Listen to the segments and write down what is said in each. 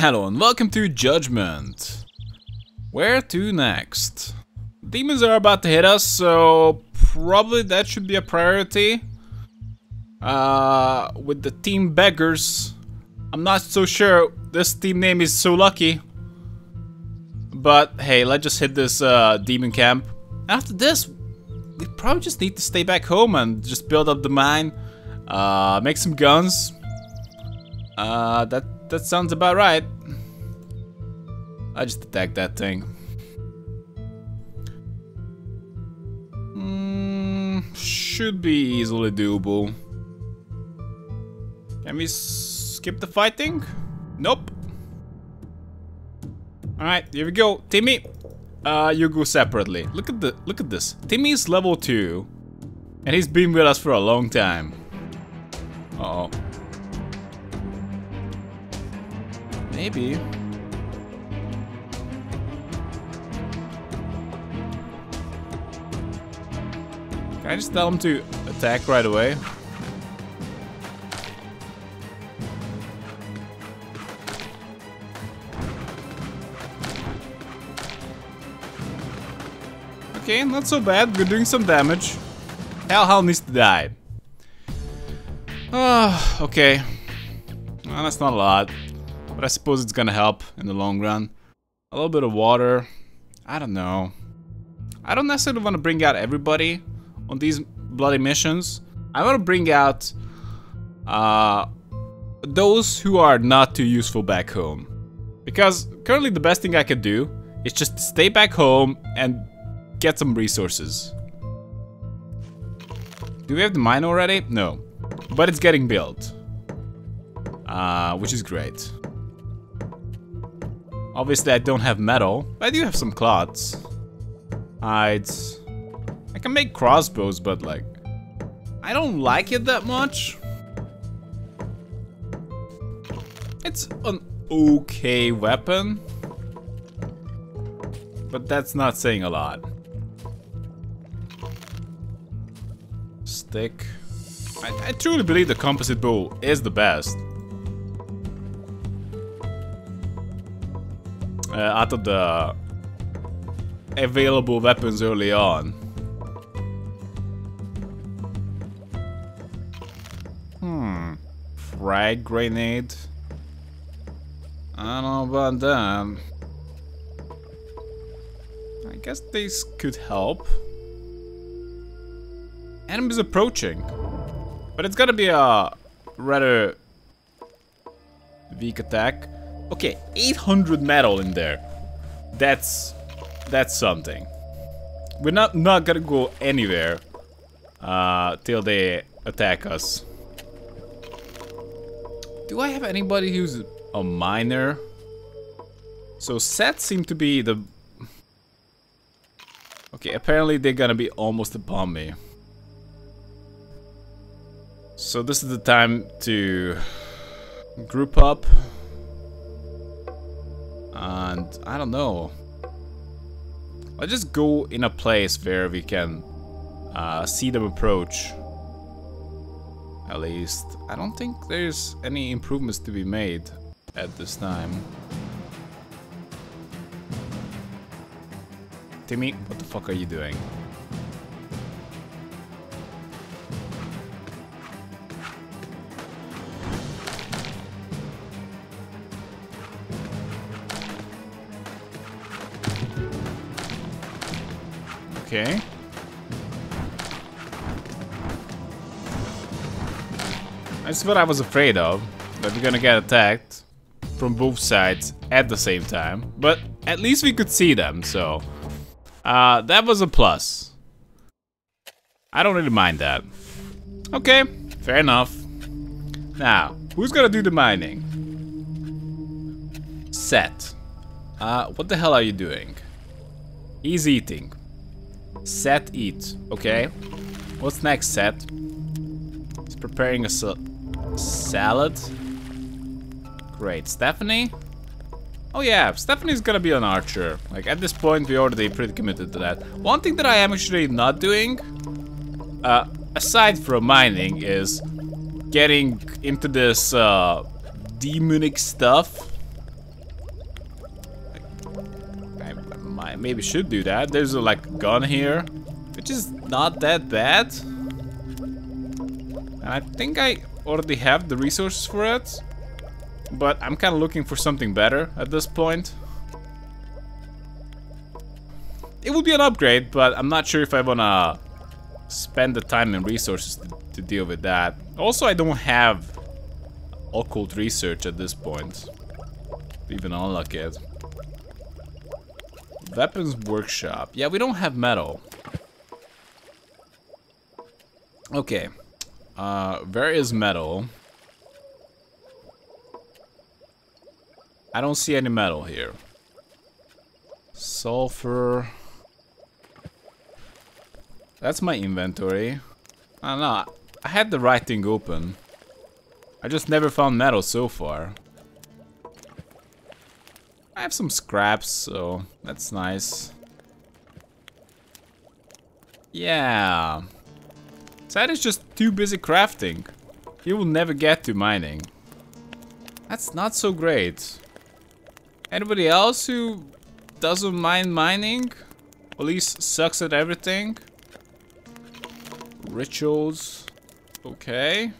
Hello and welcome to Judgment. Where to next? Demons are about to hit us, so probably that should be a priority. Uh, with the team beggars, I'm not so sure this team name is so lucky. But hey, let's just hit this uh, demon camp. After this, we probably just need to stay back home and just build up the mine, uh, make some guns. Uh, that that sounds about right. I just attacked that thing. Mm, should be easily doable. Can we skip the fighting? Nope. Alright, here we go. Timmy, uh, you go separately. Look at the look at this. Timmy is level 2. And he's been with us for a long time. Uh oh. Maybe. Can I just tell him to attack right away? Okay, not so bad. We're doing some damage. Hell, Hell needs to die. Uh, okay. Well, that's not a lot. But I suppose it's gonna help in the long run. A little bit of water. I don't know. I don't necessarily want to bring out everybody on these bloody missions. I want to bring out uh, those who are not too useful back home. Because currently the best thing I can do is just stay back home and get some resources. Do we have the mine already? No. But it's getting built. Uh, which is great. Obviously I don't have metal, but I do have some cloths. Hides. I can make crossbows, but like... I don't like it that much. It's an okay weapon. But that's not saying a lot. Stick. I, I truly believe the composite bow is the best. Out of the available weapons early on. Hmm. Frag grenade. I don't know about that. I guess these could help. Enemies approaching. But it's gonna be a rather weak attack. Okay, 800 metal in there. That's that's something. We're not not gonna go anywhere uh, till they attack us. Do I have anybody who's a miner? So sets seem to be the... Okay, apparently they're gonna be almost upon me. So this is the time to group up. And I don't know. Let's just go in a place where we can uh, see them approach. At least. I don't think there's any improvements to be made at this time. Timmy, what the fuck are you doing? Okay. That's what I was afraid of. That we're gonna get attacked from both sides at the same time. But at least we could see them, so... Uh, that was a plus. I don't really mind that. Okay, fair enough. Now, who's gonna do the mining? Seth. Uh, what the hell are you doing? He's eating. Seth eat. Okay. What's next, Seth? He's preparing a sa salad. Great. Stephanie? Oh yeah, Stephanie's gonna be an archer. Like, at this point, we already pretty committed to that. One thing that I am actually not doing, uh, aside from mining, is getting into this, uh, demonic stuff. Maybe should do that. There's a like gun here, which is not that bad. And I think I already have the resources for it. But I'm kind of looking for something better at this point. It would be an upgrade, but I'm not sure if I want to spend the time and resources to, to deal with that. Also, I don't have occult research at this point. Even unlock it. Weapons workshop. Yeah, we don't have metal. Okay. Uh, where is metal? I don't see any metal here. Sulfur. That's my inventory. I don't know. I had the right thing open. I just never found metal so far. I have some scraps, so that's nice. Yeah. Sad is just too busy crafting. He will never get to mining. That's not so great. Anybody else who doesn't mind mining? At least sucks at everything? Rituals. Okay.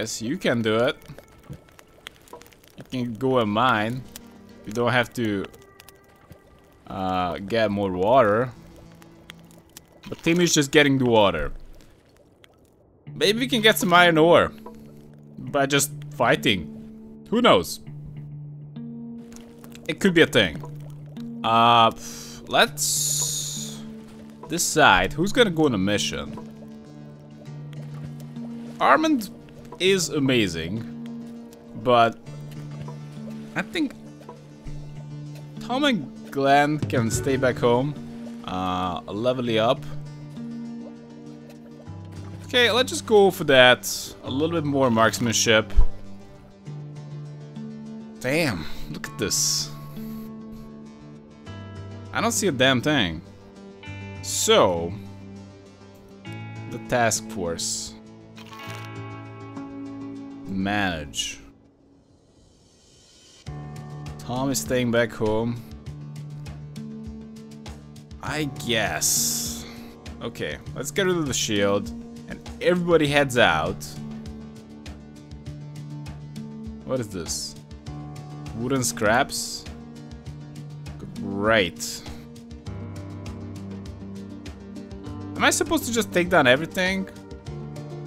Guess you can do it. You can go and mine. You don't have to uh, get more water. But Timmy's just getting the water. Maybe we can get some iron ore. By just fighting. Who knows? It could be a thing. Uh, let's decide who's gonna go on a mission. Armand is amazing, but I think Tom and Glenn can stay back home, uh, level up. Okay, let's just go for that. A little bit more marksmanship. Damn, look at this. I don't see a damn thing. So, the task force. Manage. Tom is staying back home. I guess. Okay, let's get rid of the shield And everybody heads out. What is this? Wooden scraps? Great. Am I supposed to just take down everything?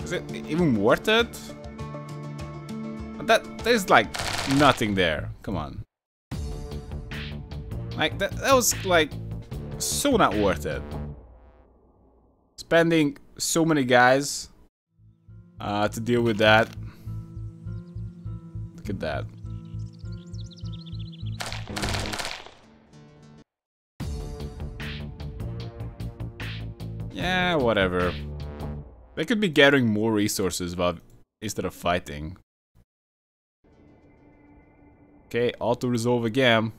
Is it even worth it? There's like nothing there. Come on. Like that that was like so not worth it. Spending so many guys uh, to deal with that. Look at that. Yeah, whatever. They could be gathering more resources instead of fighting. Okay, auto-resolve again.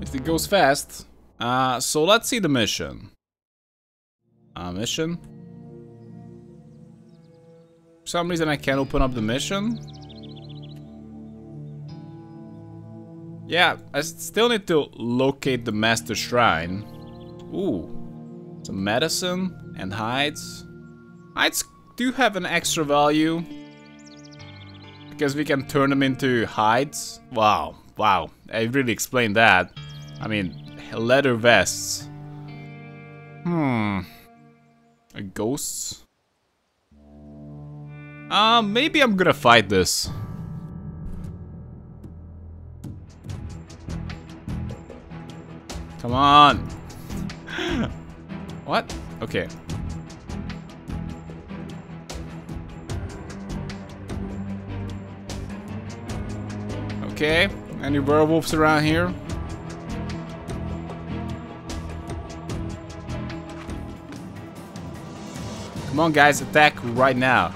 If it goes fast. Uh, so let's see the mission. Uh, mission? For some reason I can't open up the mission. Yeah, I still need to locate the Master Shrine. Ooh. Some medicine and hides. Hides do have an extra value. Because we can turn them into hides. Wow, wow. I really explained that. I mean, leather vests. Hmm. Ghosts? Uh, maybe I'm gonna fight this. Come on. What? Okay. Okay. Any werewolves around here? Come on, guys, attack right now.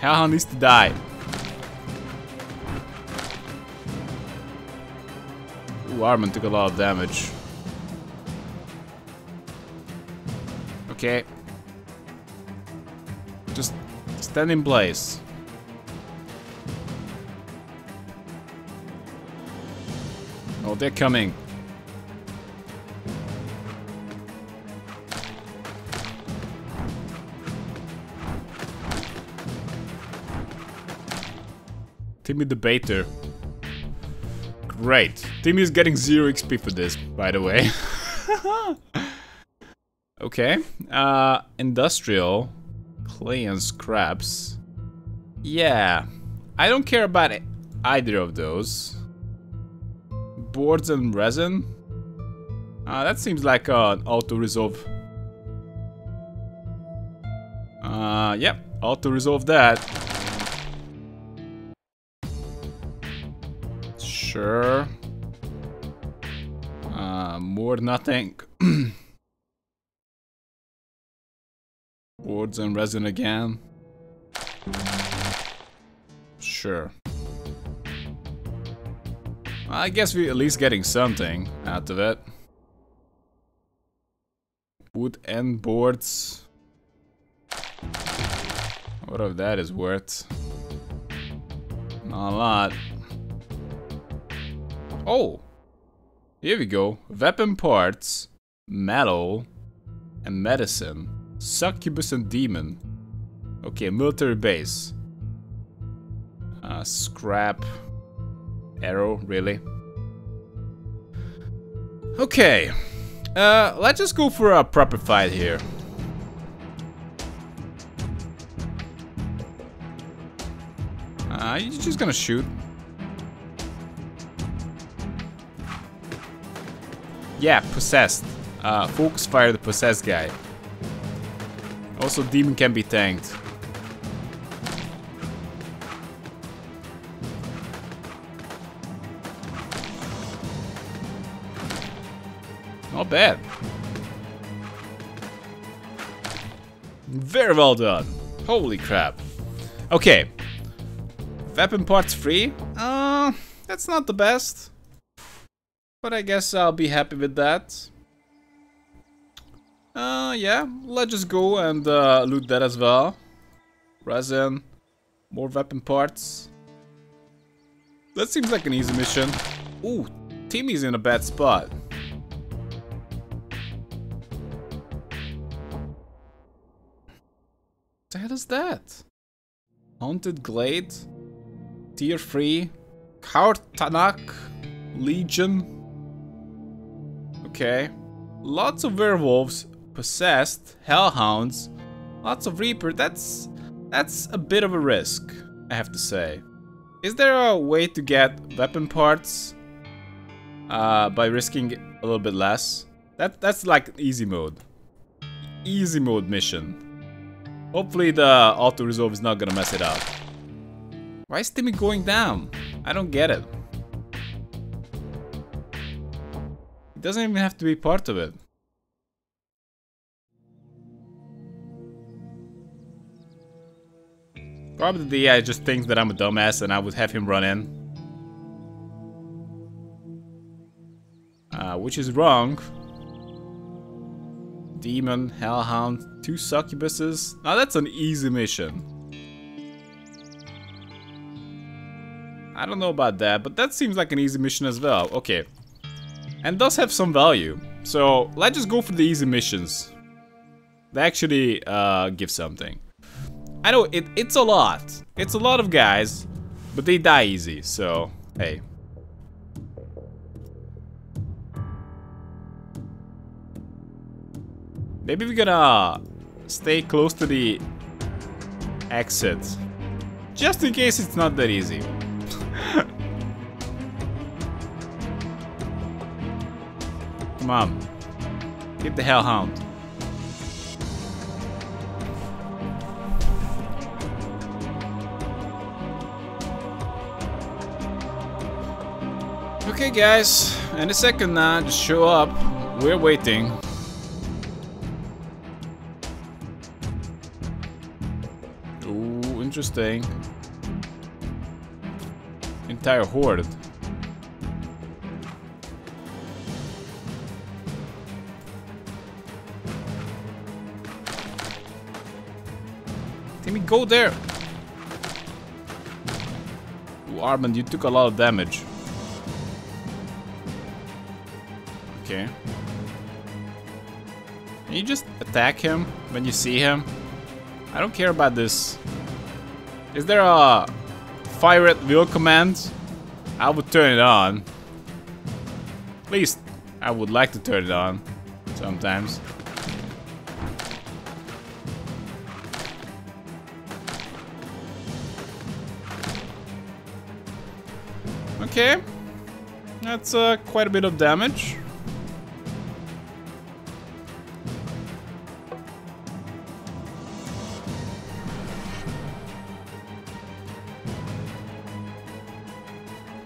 Hellhound needs to die. Armand took a lot of damage. Okay. Just stand in place. Oh, they're coming. Timmy the Baiter. Great. Timmy is getting 0 XP for this, by the way. okay. Uh, industrial. Clay and scraps. Yeah. I don't care about either of those. Boards and resin. Uh, that seems like an auto-resolve. Uh, yep. Auto-resolve that. Sure. Uh, more nothing. Boards and resin again. Sure. I guess we're at least getting something out of it. Wood and boards. What of that is worth? Not a lot. Oh! Here we go. Weapon parts, metal, and medicine. Succubus and demon. Okay, military base. Uh, scrap. Arrow, really? Okay. Uh, let's just go for a proper fight here. Uh, you're just gonna shoot. Yeah, possessed. Uh, focus fire the possessed guy. Also, demon can be tanked. Not bad. Very well done. Holy crap. Okay. Weapon parts free? Uh, that's not the best. But I guess I'll be happy with that. Uh, yeah, let's just go and uh, loot that as well. Resin, more weapon parts. That seems like an easy mission. Ooh, Timmy's in a bad spot. What the hell is that? Haunted Glade? Tier 3? Tanak? Legion? Okay. Lots of werewolves, possessed, hellhounds, lots of reaper. That's that's a bit of a risk, I have to say. Is there a way to get weapon parts uh, by risking a little bit less? That that's like easy mode. Easy mode mission. Hopefully the auto resolve is not gonna mess it up. Why is Timmy going down? I don't get it. It doesn't even have to be part of it. Probably the AI just thinks that I'm a dumbass and I would have him run in. Uh, which is wrong. Demon, Hellhound, two succubuses. Now that's an easy mission. I don't know about that, but that seems like an easy mission as well. Okay, and does have some value. So let's just go for the easy missions. They actually uh, give something. I know it, it's a lot. It's a lot of guys, but they die easy. So hey. Maybe we're gonna stay close to the exit. Just in case it's not that easy. Come on. Get the hellhound. Okay guys, any second now, just show up. We're waiting. Ooh, interesting. Entire horde. Go there. Ooh, Armand, you took a lot of damage. Okay. Can you just attack him when you see him? I don't care about this. Is there a fire at will command? I would turn it on. At least I would like to turn it on sometimes. Okay. That's uh, quite a bit of damage.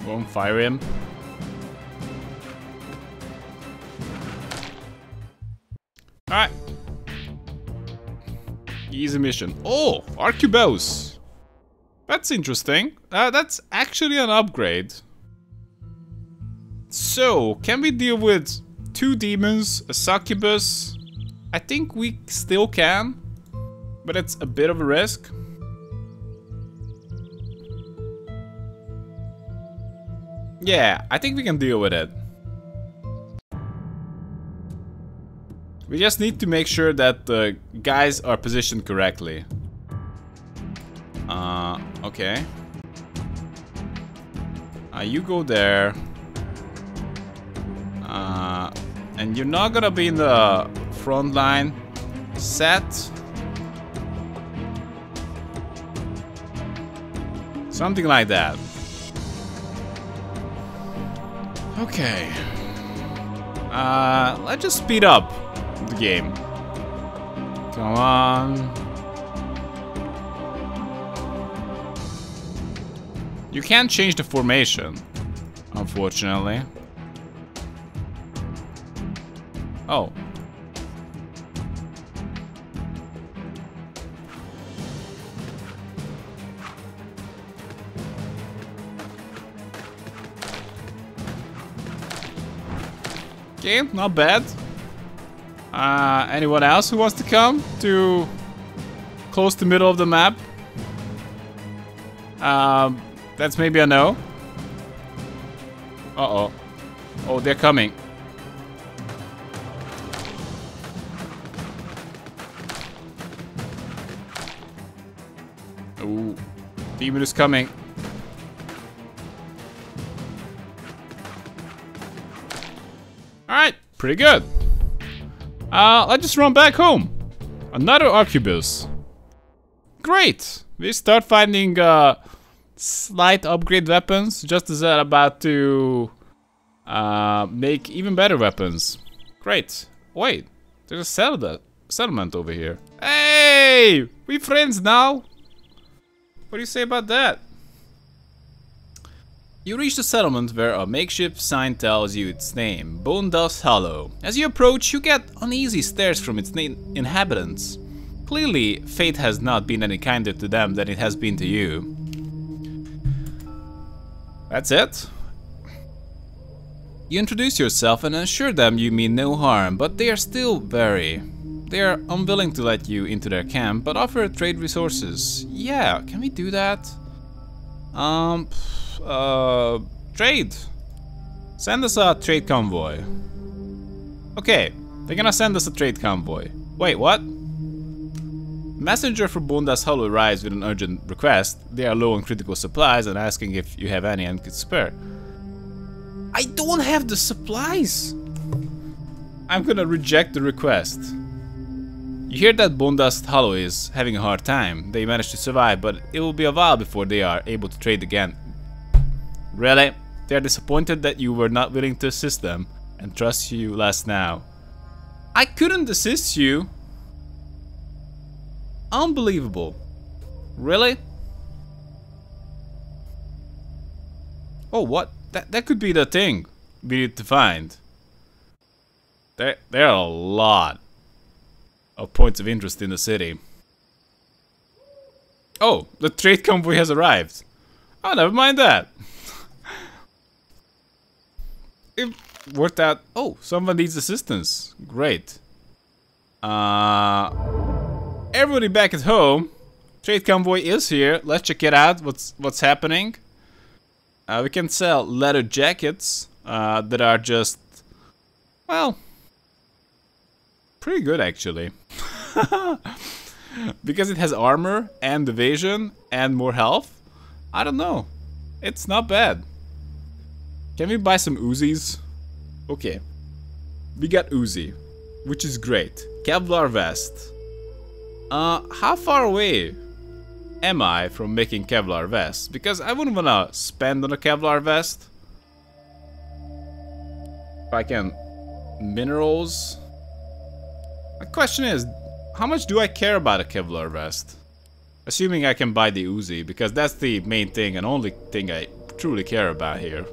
Won't fire him. Alright. Easy mission. Oh, Arquebus. That's interesting. Uh, that's actually an upgrade. So, can we deal with two demons, a succubus? I think we still can, but it's a bit of a risk. Yeah, I think we can deal with it. We just need to make sure that the guys are positioned correctly. Uh, okay. Uh, you go there. Uh, and you're not gonna be in the front line. Seth. Something like that. Okay. Uh, let's just speed up the game. Come on. You can't change the formation, unfortunately. Oh. Okay, not bad. Uh, anyone else who wants to come to close the middle of the map? Um, that's maybe a no. Uh-oh. Oh, they're coming. Ooh. Demon is coming. Alright, pretty good. Uh, let's just run back home. Another Arquebus. Great! We start finding uh, slight upgrade weapons, just as they're about to uh, make even better weapons. Great. Wait, there's a settle settlement over here. Hey! We friends now? What do you say about that? You reach the settlement where a makeshift sign tells you its name, Bone Dust Hollow. As you approach, you get uneasy stares from its inhabitants. Clearly, fate has not been any kinder to them than it has been to you. That's it? You introduce yourself and assure them you mean no harm, but they are still very... They are unwilling to let you into their camp, but offer trade resources. Yeah, can we do that? Um uh, trade. Send us a trade convoy. Okay, they're gonna send us a trade convoy. Wait, what? Messenger from Bone Dust Hollow arrives with an urgent request. They are low on critical supplies and asking if you have any and could spare. I don't have the supplies! I'm gonna reject the request. You hear that Bone Dust Hollow is having a hard time. They managed to survive, but it will be a while before they are able to trade again Really? They are disappointed that you were not willing to assist them and trust you less now. I couldn't assist you. Unbelievable. Really? Oh, what? That, that could be the thing we need to find. There, there are a lot of points of interest in the city. Oh, the trade convoy has arrived. Oh, never mind that it worked out. Oh, someone needs assistance. Great. Uh, everybody back at home. Trade convoy is here. Let's check it out. What's what's happening? Uh, we can sell leather jackets uh, that are just, well, pretty good actually. because it has armor and evasion and more health. I don't know. It's not bad. Can we buy some Uzis? Okay. We got Uzi, which is great. Kevlar vest. Uh, how far away am I from making Kevlar vest? Because I wouldn't wanna spend on a Kevlar vest. If I can... Minerals... My question is, how much do I care about a Kevlar vest? Assuming I can buy the Uzi, because that's the main thing and only thing I truly care about here.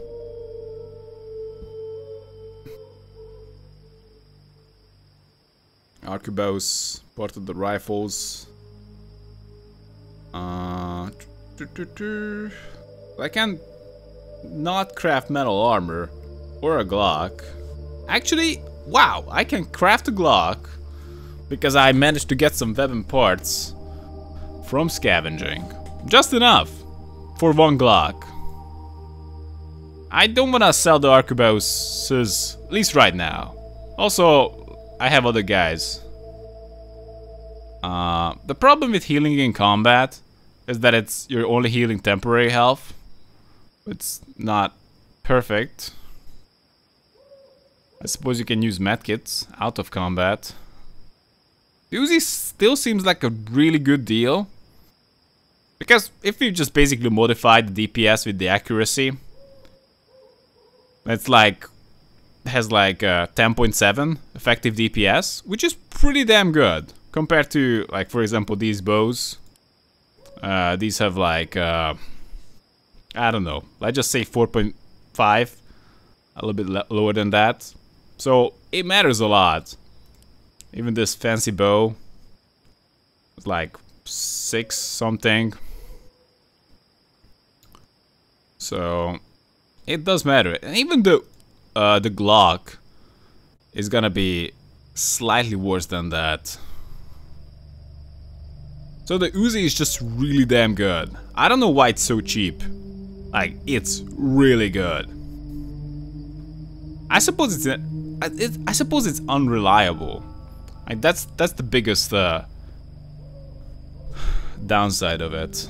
Arquebus, part of the rifles. Uh, I can not craft metal armor or a Glock. Actually, wow, I can craft a Glock because I managed to get some weapon parts from scavenging. Just enough for one Glock. I don't want to sell the arquebuses, at least right now. Also, I have other guys. Uh, the problem with healing in combat is that it's you're only healing temporary health. It's not perfect. I suppose you can use medkits out of combat. Uzi still seems like a really good deal. Because if you just basically modify the DPS with the accuracy, it's like has like uh, 10.7 effective DPS, which is pretty damn good compared to like for example these bows. Uh, these have like uh, I don't know, let's just say 4.5, a little bit lower than that. So it matters a lot. Even this fancy bow, like six something. So it does matter, and even the uh, the Glock is gonna be slightly worse than that. So the Uzi is just really damn good. I don't know why it's so cheap. Like, it's really good. I suppose it's, it, I suppose it's unreliable. Like, that's that's the biggest uh, downside of it.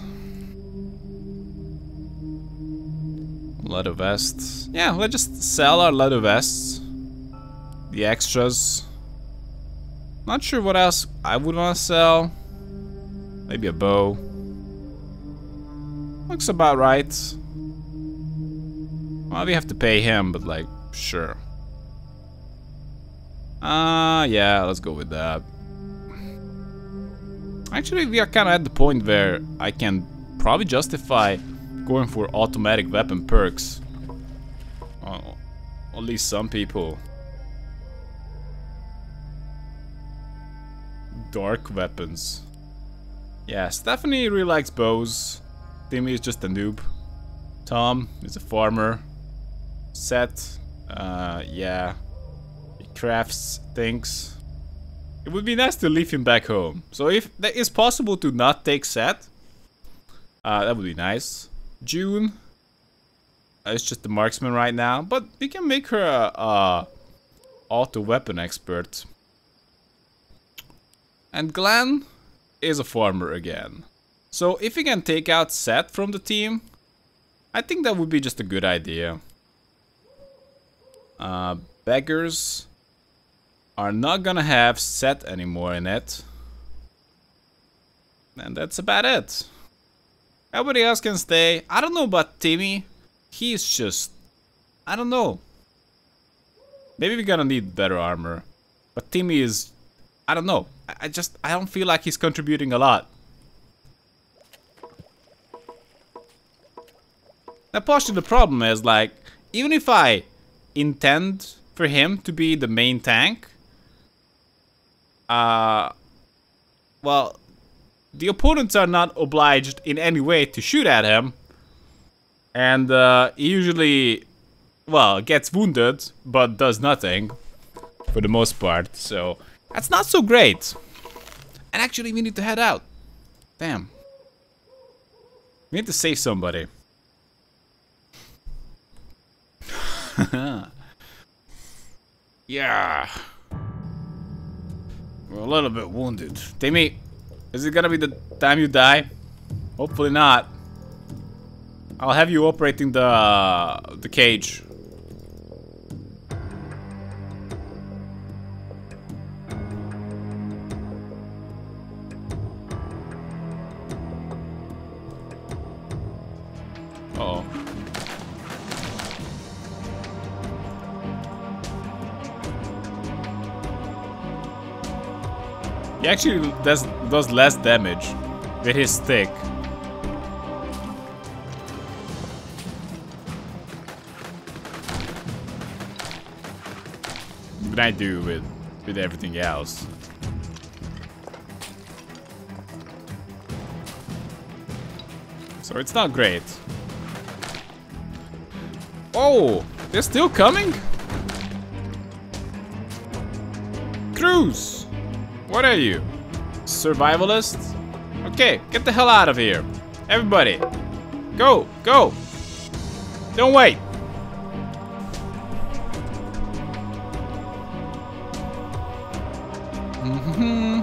Leather vests. Yeah, let's just sell our leather vests. The extras. Not sure what else I would want to sell. Maybe a bow. Looks about right. Well, we have to pay him, but like, sure. Ah, uh, yeah, let's go with that. Actually, we are kind of at the point where I can probably justify going for automatic weapon perks. Oh, at least some people. Dark weapons. Yeah, Stephanie really likes bows. Timmy is just a noob. Tom is a farmer. Seth, uh, yeah. He crafts things. It would be nice to leave him back home. So if it is possible to not take Seth, uh, that would be nice. June uh, is just a marksman right now, but we can make her a, a auto weapon expert. And Glenn is a farmer again. So if we can take out Seth from the team, I think that would be just a good idea. Uh, beggars are not gonna have Seth anymore in it. And that's about it. Everybody else can stay. I don't know about Timmy. He's just... I don't know. Maybe we're gonna need better armor. But Timmy is... I don't know. I, just... I don't feel like he's contributing a lot. Now partially the problem is like... Even if I intend for him to be the main tank... Uh... Well, the opponents are not obliged in any way to shoot at him. And uh, he usually, well, gets wounded, but does nothing for the most part. So that's not so great. And actually, we need to head out. Damn. We need to save somebody. yeah. We're a little bit wounded. Timmy, is it gonna be the time you die? Hopefully not. I'll have you operating the the cage. Actually does does less damage with his stick. Than I do with with everything else. So it's not great. Oh, they're still coming? Cruz! What are you? Survivalist? Okay, get the hell out of here. Everybody. Go, go. Don't wait. Mm-hmm.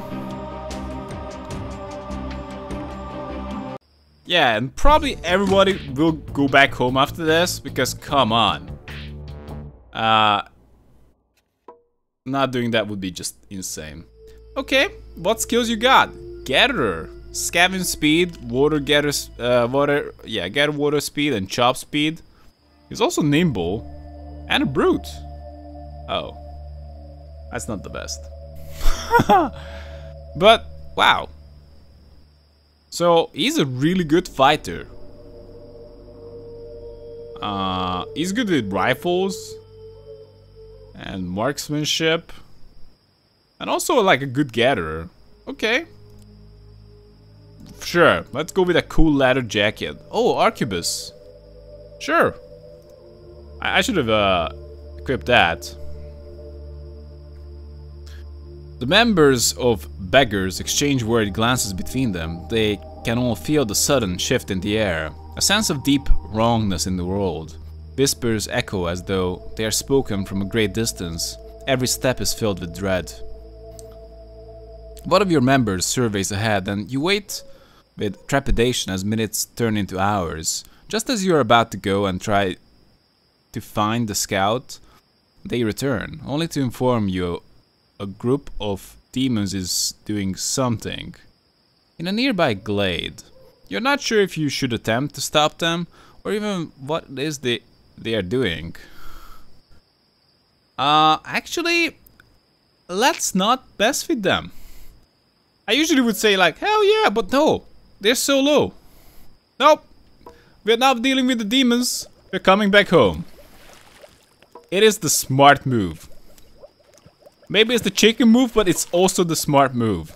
Yeah, and probably everybody will go back home after this, because come on. Uh, not doing that would be just insane. Okay, what skills you got? Gatherer, scavenge speed, water gather, uh, water, yeah, gather water speed and chop speed. He's also nimble and a brute. Oh, that's not the best. but wow. So he's a really good fighter. Uh, he's good with rifles and marksmanship. And also like a good gatherer. Okay. Sure, let's go with a cool leather jacket. Oh, Arquebus. Sure. I, I should have uh, equipped that. The members of Beggars exchange worried glances between them. They can all feel the sudden shift in the air. A sense of deep wrongness in the world. Whispers echo as though they are spoken from a great distance. Every step is filled with dread. One of your members surveys ahead and you wait with trepidation as minutes turn into hours. Just as you are about to go and try to find the scout, they return, only to inform you a group of demons is doing something in a nearby glade. You're not sure if you should attempt to stop them or even what it is they, they are doing. Uh, actually, let's not mess with them. I usually would say like, hell yeah, but no, they're so low. Nope, we're not dealing with the demons, we're coming back home. It is the smart move. Maybe it's the chicken move, but it's also the smart move.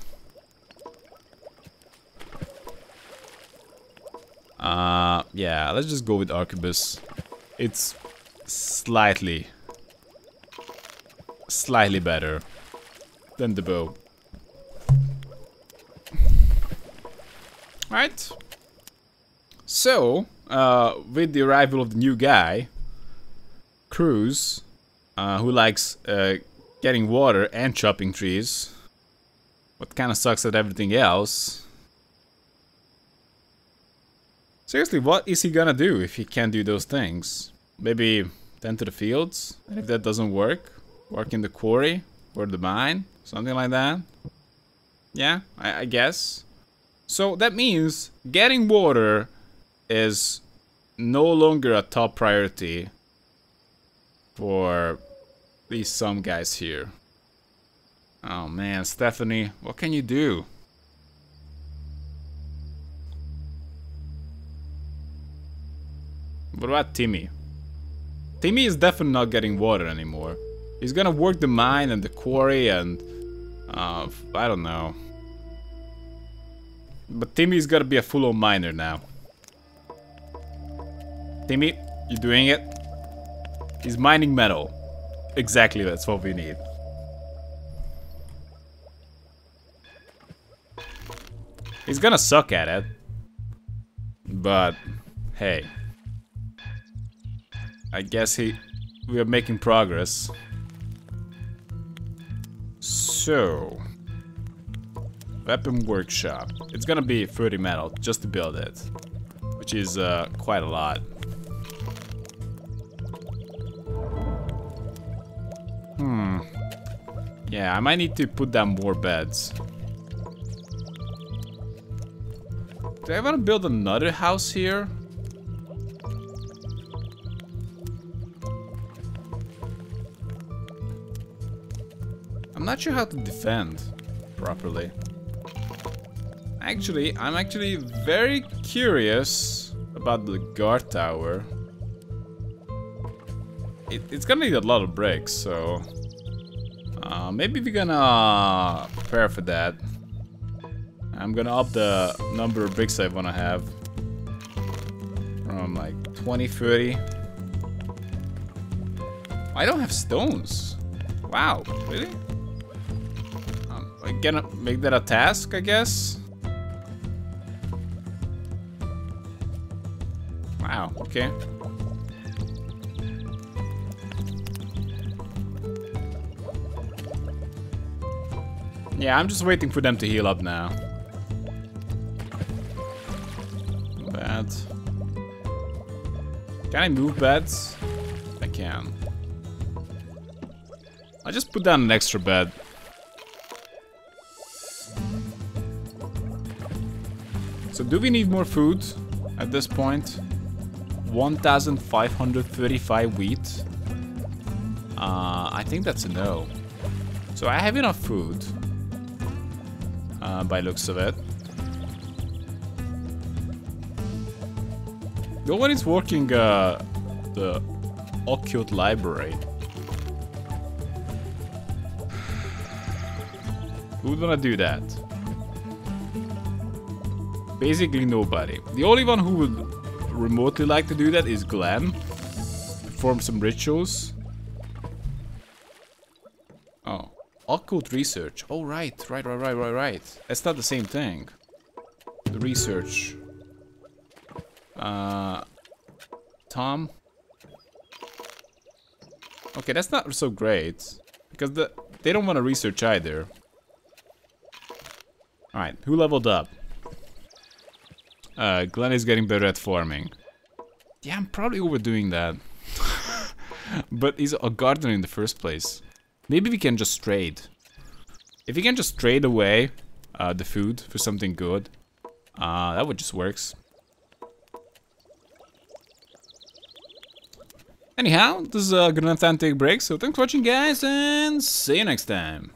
Uh, yeah, let's just go with Arquebus. It's slightly, slightly better than the bow. Right? So, uh, with the arrival of the new guy, Cruz, uh, who likes uh, getting water and chopping trees, what kind of sucks at everything else. Seriously, what is he gonna do if he can't do those things? Maybe tend to the fields? And if that doesn't work, work in the quarry or the mine? Something like that? Yeah, I, I guess. So that means getting water is no longer a top priority for at least some guys here. Oh man, Stephanie, what can you do? What about Timmy? Timmy is definitely not getting water anymore. He's gonna work the mine and the quarry and... Uh, I don't know. But Timmy's gotta be a full-on miner now. Timmy, you doing it? He's mining metal. Exactly, that's what we need. He's gonna suck at it. But, hey. I guess he... We are making progress. So... Weapon workshop. It's gonna be 30 metal just to build it. Which is uh, quite a lot. Hmm. Yeah, I might need to put down more beds. Do I want to build another house here? I'm not sure how to defend properly. Actually, I'm actually very curious about the guard tower. It, it's gonna need a lot of bricks, so... Uh, maybe we're gonna prepare for that. I'm gonna up the number of bricks I wanna have. From like 20, 30. I don't have stones. Wow, really? Um, I gonna make that a task, I guess? Wow, okay. Yeah, I'm just waiting for them to heal up now. Bad. Can I move beds? I can. I just put down an extra bed. So do we need more food at this point? 1535 wheat. Uh, I think that's a no. So I have enough food. Uh, by looks of it. No one is working uh, the occult library. Who's gonna do that? Basically nobody. The only one who would remotely like to do that is Glenn. Perform some rituals. Oh. Occult research. Oh, right. Right, right, right, right, right. That's not the same thing. The research. Uh... Tom? Okay, that's not so great. Because the, they don't want to research either. Alright, who leveled up? Uh, Glenn is getting better at farming. Yeah, I'm probably overdoing that. but he's a gardener in the first place. Maybe we can just trade. If we can just trade away uh, the food for something good, uh, that would just works. Anyhow, this is uh, have take break, so thanks for watching guys, and see you next time.